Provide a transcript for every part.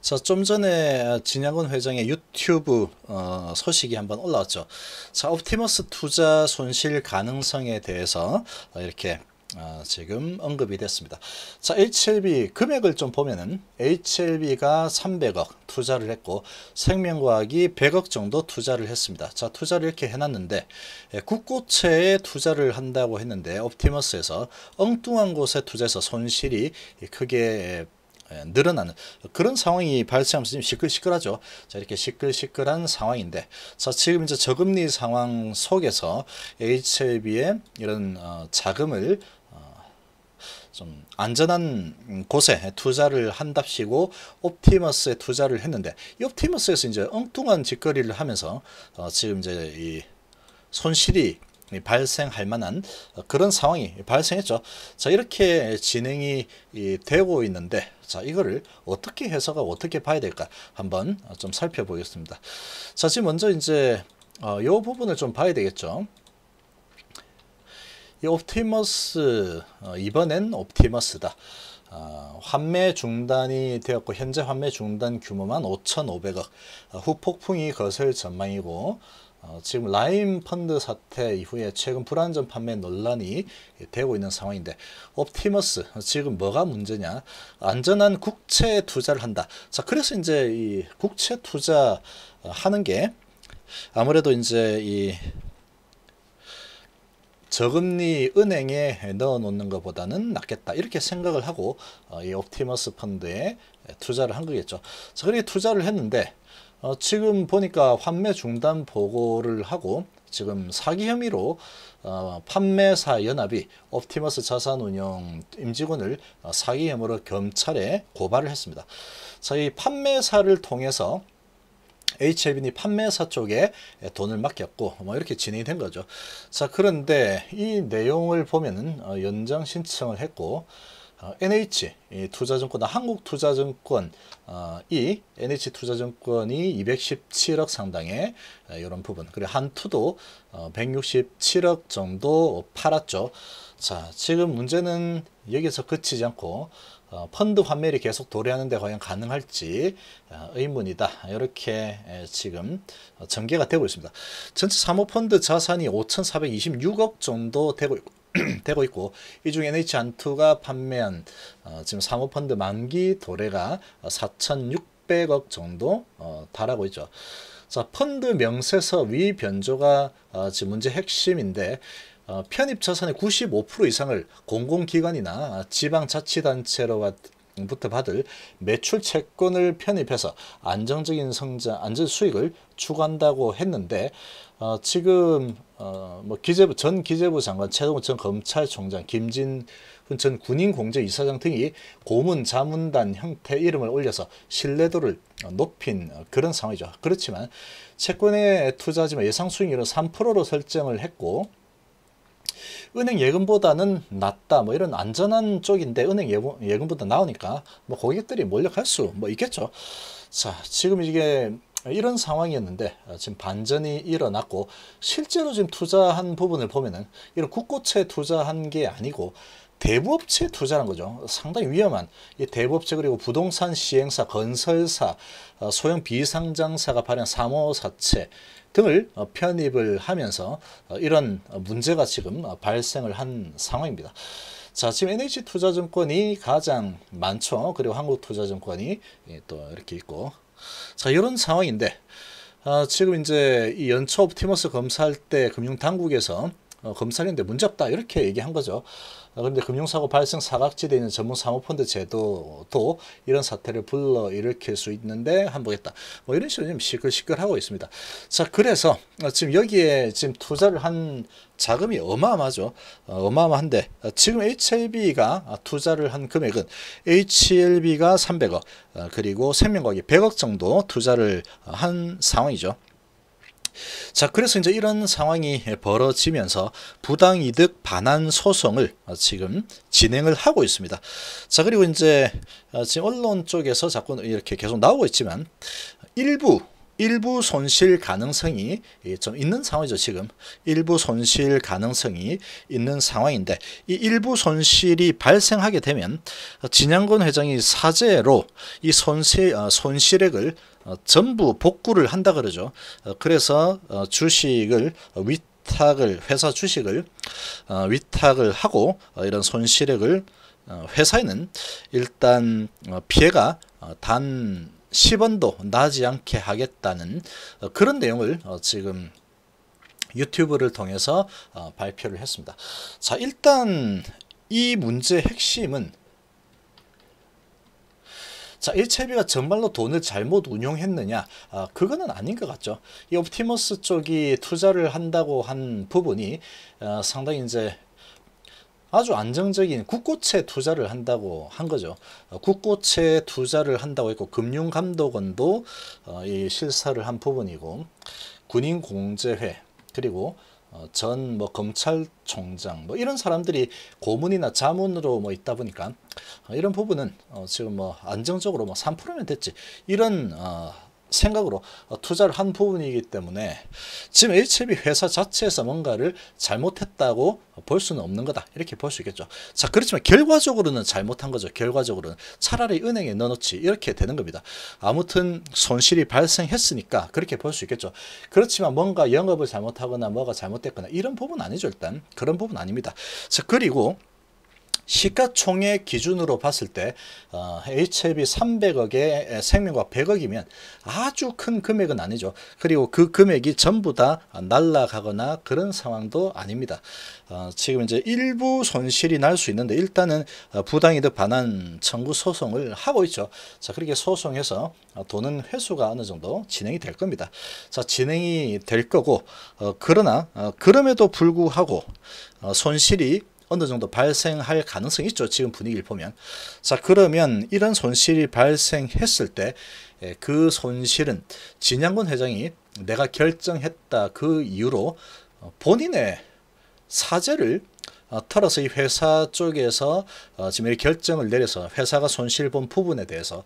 자, 좀 전에 진양근 회장의 유튜브 어, 소식이 한번 올라왔죠. 자, 옵티머스 투자 손실 가능성에 대해서 어, 이렇게 어, 지금 언급이 됐습니다. 자, HLB 금액을 좀 보면은 HLB가 300억 투자를 했고 생명과학이 100억 정도 투자를 했습니다. 자, 투자를 이렇게 해놨는데 예, 국고채에 투자를 한다고 했는데 옵티머스에서 엉뚱한 곳에 투자해서 손실이 크게 예, 늘어나는 그런 상황이 발생하면서 지금 시끌시끌하죠. 자, 이렇게 시끌시끌한 상황인데, 자, 지금 이제 저금리 상황 속에서 HLB의 이런 어, 자금을 어, 좀 안전한 곳에 투자를 한답시고 옵티머스에 투자를 했는데 이 옵티머스에서 이제 엉뚱한 짓거리를 하면서 어, 지금 이제 이 손실이 발생할 만한 그런 상황이 발생했죠. 자, 이렇게 진행이 되고 있는데, 자, 이거를 어떻게 해석하고 어떻게 봐야 될까 한번 좀 살펴보겠습니다. 자, 지금 먼저 이제 어, 요 부분을 좀 봐야 되겠죠. 이 옵티머스, 어, 이번엔 옵티머스다. 어, 환매 중단이 되었고 현재 환매 중단 규모만 5,500억 어, 후폭풍이 거슬 전망이고 어, 지금 라임 펀드 사태 이후에 최근 불완전 판매 논란이 되고 있는 상황인데 옵티머스 지금 뭐가 문제냐? 안전한 국채 투자를 한다. 자 그래서 이제 이 국채 투자 하는 게 아무래도 이제 이 저금리 은행에 넣어 놓는 것보다는 낫겠다. 이렇게 생각을 하고 어, 이 옵티머스 펀드에 투자를 한 거겠죠. 자 그렇게 투자를 했는데 어, 지금 보니까 환매 중단 보고를 하고 지금 사기 혐의로 어, 판매사 연합이 옵티머스 자산운용 임직원을 어, 사기 혐의로 겸찰에 고발을 했습니다. 자, 이 판매사를 통해서 HLB니 판매사 쪽에 돈을 맡겼고 뭐 이렇게 진행이 된 거죠. 자 그런데 이 내용을 보면은 어, 연장 신청을 했고 어, NH 투자증권, 한국투자증권 어, 이 NH 투자증권이 217억 상당의 이런 부분 그리고 한투도 어, 167억 정도 팔았죠. 자 지금 문제는 여기서 그치지 않고 어, 펀드 환매를 계속 도래하는데 과연 가능할지 어, 의문이다. 이렇게 지금 전개가 되고 있습니다. 전체 사모펀드 자산이 5,426억 정도 되고 되고 있고 이 중 NH 안투가 판매한 어, 지금 사모펀드 만기 도래가 4,600억 정도 어, 달하고 있죠. 자 펀드 명세서 위 변조가 어, 지금 문제 핵심인데 어, 편입 자산의 95% 이상을 공공기관이나 지방자치단체로 부터 받을 매출 채권을 편입해서 안정적인 성장, 안전 수익을 추구한다고 했는데 어, 지금 어, 뭐 기재부 전 기재부 장관 최동호 전 검찰총장 김진훈 전 군인공제 이사장 등이 고문 자문단 형태 이름을 올려서 신뢰도를 높인 그런 상황이죠. 그렇지만 채권에 투자하지만 예상 수익률은 3%로 설정을 했고 은행 예금보다는 낫다 뭐 이런 안전한 쪽인데 은행 예금, 보다 나오니까 뭐 고객들이 몰려갈 수 뭐 있겠죠. 자 지금 이게 이런 상황이었는데 어, 지금 반전이 일어났고 실제로 지금 투자한 부분을 보면은 이런 국고채 투자한 게 아니고 대부업체 투자한 거죠. 상당히 위험한 이 대부업체 그리고 부동산 시행사, 건설사, 어, 소형 비상장사가 발행 사모사채 등을 어, 편입을 하면서 이런 문제가 지금 발생을 한 상황입니다. 자, 지금 NH투자증권이 가장 많죠. 그리고 한국투자증권이 또 이렇게 있고 자, 이런 상황인데, 아, 지금 이제 이 연초 옵티머스 검사할 때 금융당국에서 어, 검사했는데 문제 없다 이렇게 얘기한 거죠. 그런데 금융사고 발생 사각지대에 있는 전문 사모펀드 제도도 이런 사태를 불러 일으킬 수 있는데 한보겠다. 뭐 이런 식으로 좀 시끌시끌하고 있습니다. 자, 그래서 지금 여기에 지금 투자를 한 자금이 어마어마하죠. 어, 어마어마한데 지금 HLB가 투자를 한 금액은 HLB가 300억 어, 그리고 생명과학이 100억 정도 투자를 한 상황이죠. 자, 그래서 이제 이런 상황이 벌어지면서 부당이득 반환 소송을 지금 진행을 하고 있습니다. 자, 그리고 이제 지금 언론 쪽에서 자꾸 이렇게 계속 나오고 있지만 일부 일부 손실 가능성이 좀 있는 상황이죠 지금. 일부 손실 가능성이 있는 상황인데 이 일부 손실이 발생하게 되면 진양권 회장이 사죄로 이 손실 어, 손실액을 어, 전부 복구를 한다 그러죠. 어, 그래서 주식을 위탁을 회사 주식을 위탁을 하고 이런 손실액을 회사에는 일단 피해가 단 10원도 나지 않게 하겠다는 어, 그런 내용을 어, 지금 유튜브를 통해서 어, 발표를 했습니다. 자 일단 이 문제의 핵심은 자, HLB가 정말로 돈을 잘못 운용했느냐? 아, 그거는 아닌 것 같죠. 이 옵티머스 쪽이 투자를 한다고 한 부분이 어, 상당히 이제 아주 안정적인 국고채 투자를 한다고 한 거죠. 어, 국고채 투자를 한다고 했고 금융감독원도 어, 이 실사를 한 부분이고 군인공제회 그리고 어, 전뭐 검찰총장 뭐 이런 사람들이 고문이나 자문으로 뭐 있다 보니까 이런 부분은 지금 뭐 안정적으로 뭐 3%면 됐지 이런 생각으로 어, 투자를 한 부분이기 때문에 지금 HLB 회사 자체에서 뭔가를 잘못했다고 볼 수는 없는 거다. 이렇게 볼 수 있겠죠. 자 그렇지만 결과적으로는 잘못한 거죠. 결과적으로는 차라리 은행에 넣어놓지. 이렇게 되는 겁니다. 아무튼 손실이 발생했으니까 그렇게 볼 수 있겠죠. 그렇지만 뭔가 영업을 잘못하거나 뭐가 잘못됐거나 이런 부분 아니죠 일단. 그런 부분 아닙니다. 자 그리고 시가총액 기준으로 봤을 때 어, HLB 300억에 생명과 100억이면 아주 큰 금액은 아니죠. 그리고 그 금액이 전부 다 날라가거나 그런 상황도 아닙니다. 어, 지금 이제 일부 손실이 날 수 있는데 일단은 어, 부당이득 반환 청구 소송을 하고 있죠. 자 그렇게 소송해서 어, 돈은 회수가 어느 정도 진행이 될 겁니다. 자 진행이 될 거고 어, 그러나 어, 그럼에도 불구하고 어, 손실이 어느 정도 발생할 가능성이 있죠. 지금 분위기를 보면. 자, 그러면 이런 손실이 발생했을 때 그 손실은 진양군 회장이 내가 결정했다 그 이유로 어, 본인의 사죄를 어, 털어서 이 회사 쪽에서 어, 지금 이 결정을 내려서 회사가 손실 본 부분에 대해서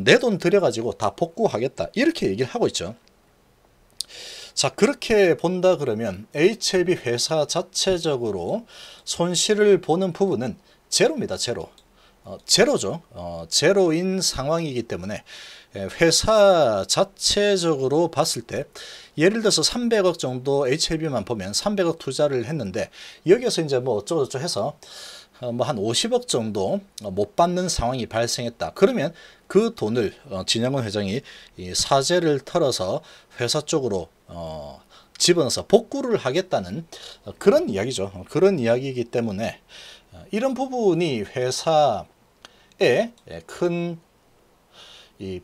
내 돈 들여가지고 다 복구하겠다 이렇게 얘기를 하고 있죠. 자 그렇게 본다 그러면 HLB 회사 자체적으로 손실을 보는 부분은 제로입니다. 제로. 어, 제로죠. 어, 제로인 상황이기 때문에 예, 회사 자체적으로 봤을 때 예를 들어서 300억 정도 HLB만 보면 300억 투자를 했는데 여기서 이제 뭐 어쩌고저쩌고 해서 어, 뭐 한 50억 정도 못 받는 상황이 발생했다. 그러면 그 돈을 어, 진영원 회장이 사재를 털어서 회사 쪽으로 어, 집어넣어서 복구를 하겠다는 어, 그런 이야기죠. 어, 그런 이야기이기 때문에 어, 이런 부분이 회사에 큰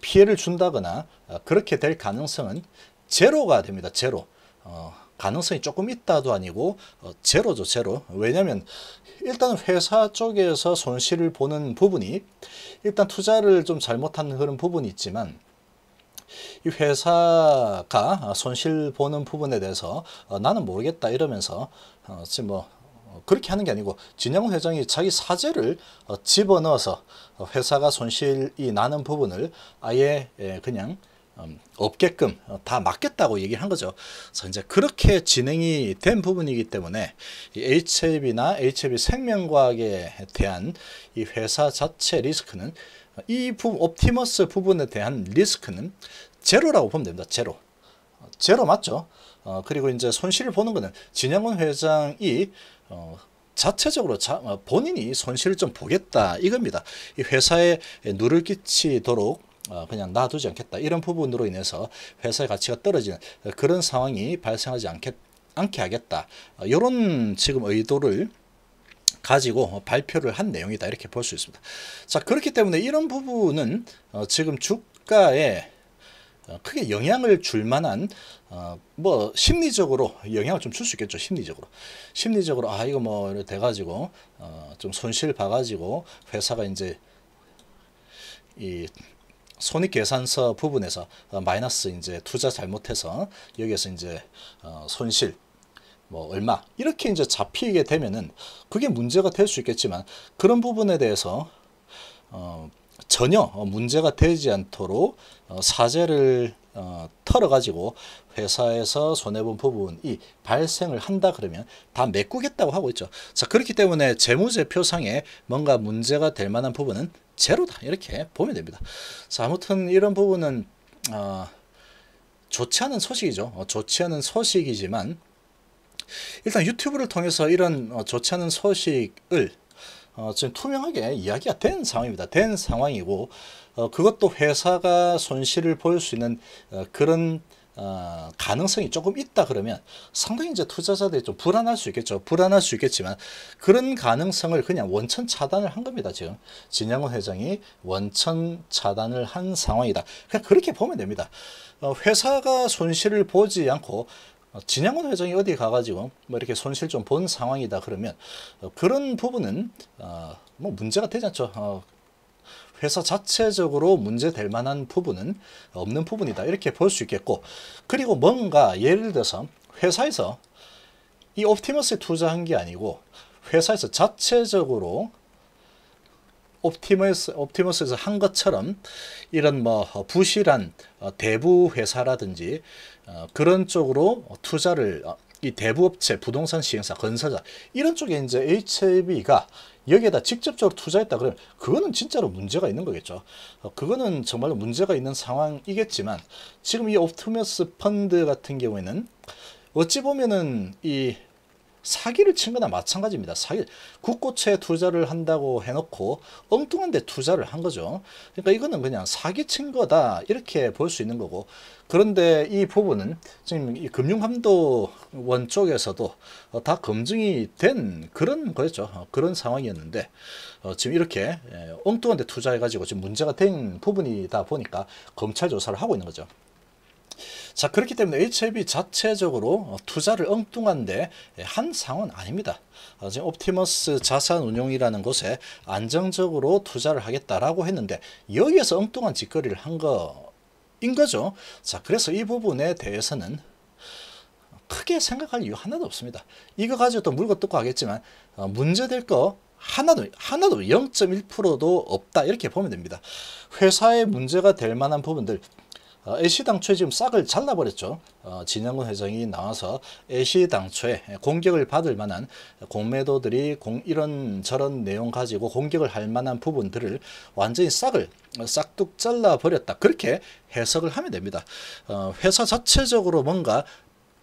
피해를 준다거나 그렇게 될 가능성은 제로가 됩니다. 제로. 가능성이 조금 있다도 아니고 제로죠. 제로. 왜냐하면 일단 회사 쪽에서 손실을 보는 부분이 일단 투자를 좀 잘못한 그런 부분이 있지만 이 회사가 손실 보는 부분에 대해서 어, 나는 모르겠다 이러면서 어, 지금 뭐 어, 그렇게 하는 게 아니고 진영훈 회장이 자기 사재를 집어넣어서 회사가 손실이 나는 부분을 아예 예, 그냥 음, 없게끔 다 막겠다고 얘기를 한 거죠. 그래서 이제 그렇게 진행이 된 부분이기 때문에 이 HLB나 HLB 생명과학에 대한 이 회사 자체 리스크는 이 부분, 옵티머스 부분에 대한 리스크는 제로라고 보면 됩니다. 제로. 제로 맞죠? 어, 그리고 이제 손실을 보는 거는 진영원 회장이 어, 자체적으로 자, 어, 본인이 손실을 좀 보겠다 이겁니다. 이 회사에 누를 끼치도록 어, 그냥 놔두지 않겠다. 이런 부분으로 인해서 회사의 가치가 떨어지는 그런 상황이 발생하지 않게, 않게 하겠다. 이런 어, 지금 의도를 가지고 발표를 한 내용이다. 이렇게 볼 수 있습니다. 자 그렇기 때문에 이런 부분은 어, 지금 주가에 어, 크게 영향을 줄 만한 어, 뭐 심리적으로 영향을 좀 줄 수 있겠죠 심리적으로. 심리적으로 아 이거 뭐 돼가지고 어, 좀 손실 봐가지고 회사가 이제 이 손익계산서 부분에서 어, 마이너스 이제 투자 잘못해서 여기에서 이제 어, 손실 뭐 얼마 이렇게 이제 잡히게 되면은 그게 문제가 될 수 있겠지만 그런 부분에 대해서 어, 전혀 문제가 되지 않도록 어, 사죄를 어, 털어가지고 회사에서 손해본 부분이 발생을 한다 그러면 다 메꾸겠다고 하고 있죠. 자 그렇기 때문에 재무제표상에 뭔가 문제가 될 만한 부분은 제로다 이렇게 보면 됩니다. 자 아무튼 이런 부분은 어, 좋지 않은 소식이죠. 어, 좋지 않은 소식이지만 일단 유튜브를 통해서 이런 어, 좋지 않은 소식을 어, 지금 투명하게 이야기가 된 상황입니다. 된 상황이고 어, 그것도 회사가 손실을 보일 수 있는 어, 그런 어, 가능성이 조금 있다 그러면 상당히 이제 투자자들이 좀 불안할 수 있겠죠. 불안할 수 있겠지만 그런 가능성을 그냥 원천 차단을 한 겁니다. 지금 진양원 회장이 원천 차단을 한 상황이다. 그냥 그렇게 보면 됩니다. 어, 회사가 손실을 보지 않고 어, 진양원 회장이 어디 가가지고 뭐 이렇게 손실 좀 본 상황이다 그러면 어, 그런 부분은 어, 뭐 문제가 되지 않죠. 어, 회사 자체적으로 문제될 만한 부분은 없는 부분이다. 이렇게 볼 수 있겠고 그리고 뭔가 예를 들어서 회사에서 이 옵티머스에 투자한 게 아니고 회사에서 자체적으로 옵티머스, 옵티머스에서 한 것처럼 이런 뭐 부실한 어, 대부 회사라든지 어, 그런 쪽으로 투자를 어, 이 대부업체, 부동산 시행사, 건설사 이런 쪽에 이제 HLB가 여기에다 직접적으로 투자했다 그러면 그거는 진짜로 문제가 있는 거겠죠. 그거는 정말로 문제가 있는 상황이겠지만 지금 이 옵티머스 펀드 같은 경우에는 어찌 보면은 이 사기를 친 거나 마찬가지입니다. 사기 국고채 투자를 한다고 해놓고 엉뚱한 데 투자를 한 거죠. 그러니까 이거는 그냥 사기 친 거다 이렇게 볼 수 있는 거고 그런데 이 부분은 지금 이 금융감독원 쪽에서도 어, 다 검증이 된 그런 거였죠. 어, 그런 상황이었는데 어, 지금 이렇게 엉뚱한 데 투자해가지고 지금 문제가 된 부분이다 보니까 검찰 조사를 하고 있는 거죠. 자 그렇기 때문에 HLB 자체적으로 어, 투자를 엉뚱한데 한 상은 아닙니다. 어, 지금 옵티머스 자산운용이라는 곳에 안정적으로 투자를 하겠다라고 했는데 여기에서 엉뚱한 짓거리를 한 거인 거죠. 자 그래서 이 부분에 대해서는 크게 생각할 이유 하나도 없습니다. 이거 가지고 또 물고 뜯고 하겠지만 어, 문제될 거 하나도 하나도 0.1%도 없다 이렇게 보면 됩니다. 회사에 문제가 될 만한 부분들 어, 애시당초에 지금 싹을 잘라버렸죠. 어, 진영근 회장이 나와서 애시당초에 공격을 받을 만한 공매도들이 공, 이런 저런 내용 가지고 공격을 할 만한 부분들을 완전히 싹을 싹둑 잘라버렸다. 그렇게 해석을 하면 됩니다. 어, 회사 자체적으로 뭔가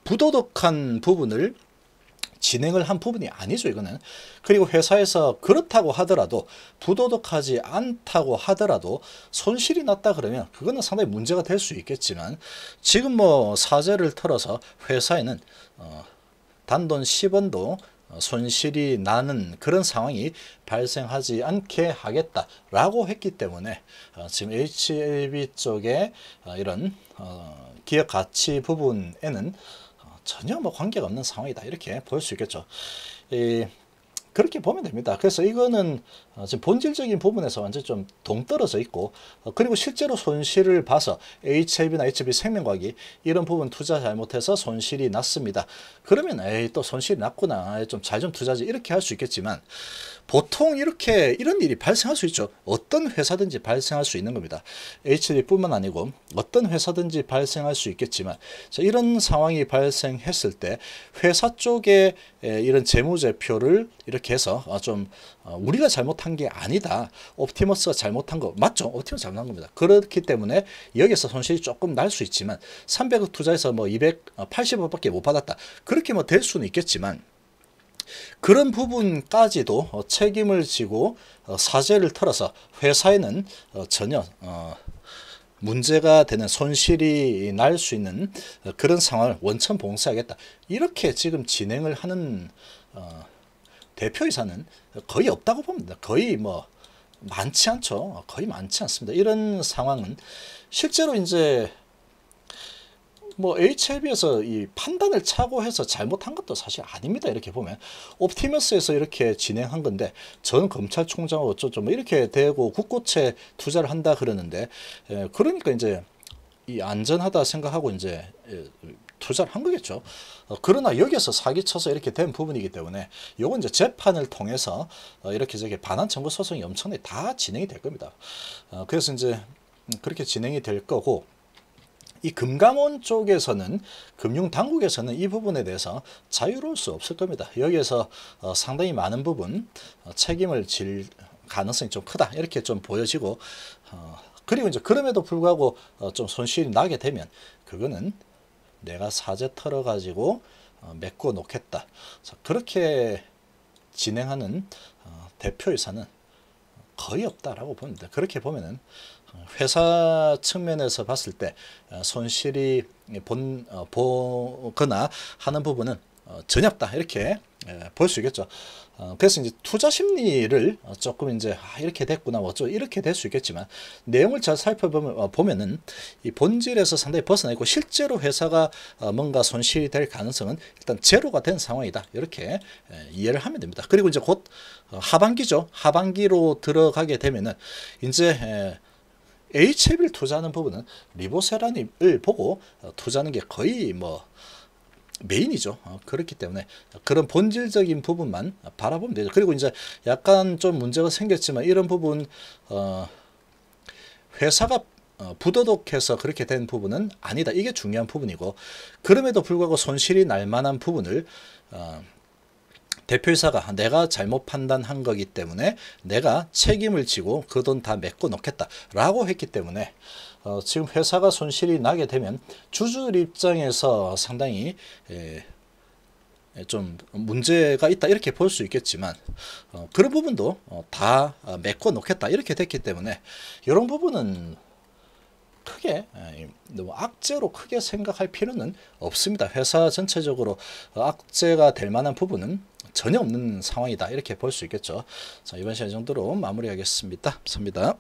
부도덕한 부분을 진행을 한 부분이 아니죠 이거는. 그리고 회사에서 그렇다고 하더라도 부도덕하지 않다고 하더라도 손실이 났다 그러면 그거는 상당히 문제가 될 수 있겠지만 지금 뭐 사재를 털어서 회사에는 어, 단돈 10원도 손실이 나는 그런 상황이 발생하지 않게 하겠다라고 했기 때문에 어, 지금 HLB 쪽에 어, 이런 어, 기업 가치 부분에는 전혀 뭐 관계가 없는 상황이다 이렇게 볼 수 있겠죠. 이, 그렇게 보면 됩니다. 그래서 이거는 어, 지금 본질적인 부분에서 완전 좀 동떨어져 있고 어, 그리고 실제로 손실을 봐서 HIB나 HB 생명과학이 이런 부분 투자 잘못해서 손실이 났습니다. 그러면 에이 또 손실이 났구나 좀 잘좀 투자지 이렇게 할 수 있겠지만 보통 이렇게 이런 일이 발생할 수 있죠. 어떤 회사든지 발생할 수 있는 겁니다. HD뿐만 아니고 어떤 회사든지 발생할 수 있겠지만 이런 상황이 발생했을 때 회사 쪽에 이런 재무제표를 이렇게 해서 어, 좀 어, 우리가 잘못한 게 아니다. 옵티머스가 잘못한 거 맞죠? 옵티머스 잘못한 겁니다. 그렇기 때문에 여기서 손실이 조금 날 수 있지만 300억 투자해서 뭐 280억밖에 못 받았다. 그렇게 뭐 될 수는 있겠지만 그런 부분까지도 어, 책임을 지고 어, 사죄를 털어서 회사에는 어, 전혀 문제가 되는 손실이 날 수 있는 그런 상황을 원천 봉쇄하겠다. 이렇게 지금 진행을 하는 대표이사는 거의 없다고 봅니다. 거의 뭐 많지 않죠. 거의 많지 않습니다. 이런 상황은 실제로 이제 뭐 HLB에서 이 판단을 착오해서 잘못한 것도 사실 아닙니다. 이렇게 보면 옵티머스에서 이렇게 진행한 건데 전 검찰총장하고 어쩌죠 뭐 이렇게 되고 국고채 투자를 한다 그러는데 에, 그러니까 이제 이 안전하다 생각하고 이제 에, 투자를 한 거겠죠. 어, 그러나 여기서 사기쳐서 이렇게 된 부분이기 때문에 요건 이제 재판을 통해서 어, 이렇게 저기 반환 청구 소송이 엄청나게 다 진행이 될 겁니다. 어, 그래서 이제 그렇게 진행이 될 거고 이 금감원 쪽에서는 금융 당국에서는 이 부분에 대해서 자유로울 수 없을 겁니다. 여기에서 어, 상당히 많은 부분 어, 책임을 질 가능성이 좀 크다 이렇게 좀 보여지고 어, 그리고 이제 그럼에도 불구하고 어, 좀 손실이 나게 되면 그거는 내가 사재 털어 가지고 어, 메꿔 놓겠다. 자, 그렇게 진행하는 어, 대표이사는 거의 없다라고 봅니다. 그렇게 보면은 어, 회사 측면에서 봤을 때 어, 손실이 본 어, 보거나 하는 부분은 어, 전혀 없다 이렇게 볼 수 있겠죠. 어, 그래서 이제 투자 심리를 어, 조금 이제 아, 이렇게 됐구나 뭐좀 이렇게 될 수 있겠지만 내용을 잘 살펴보면 어, 보면은 이 본질에서 상당히 벗어나 있고 실제로 회사가 어, 뭔가 손실이 될 가능성은 일단 제로가 된 상황이다 이렇게 에, 이해를 하면 됩니다. 그리고 이제 곧 어, 하반기죠. 하반기로 들어가게 되면은 이제 에, HL을 투자하는 부분은 리보세라님을 보고 어, 투자하는 게 거의 뭐 메인이죠. 어, 그렇기 때문에 그런 본질적인 부분만 바라보면 되죠. 그리고 이제 약간 좀 문제가 생겼지만 이런 부분 어, 회사가 어, 부도덕해서 그렇게 된 부분은 아니다. 이게 중요한 부분이고 그럼에도 불구하고 손실이 날 만한 부분을 어, 대표이사가 내가 잘못 판단한 거기 때문에 내가 책임을 지고 그 돈 다 메꿔 놓겠다라고 했기 때문에 어, 지금 회사가 손실이 나게 되면 주주 입장에서 상당히 에, 좀 문제가 있다 이렇게 볼 수 있겠지만 어, 그런 부분도 어, 다 메꿔 놓겠다 이렇게 됐기 때문에 이런 부분은 크게 너무 악재로 크게 생각할 필요는 없습니다. 회사 전체적으로 악재가 될 만한 부분은 전혀 없는 상황이다 이렇게 볼 수 있겠죠. 자 이번 시간 정도로 마무리하겠습니다. 감사합니다.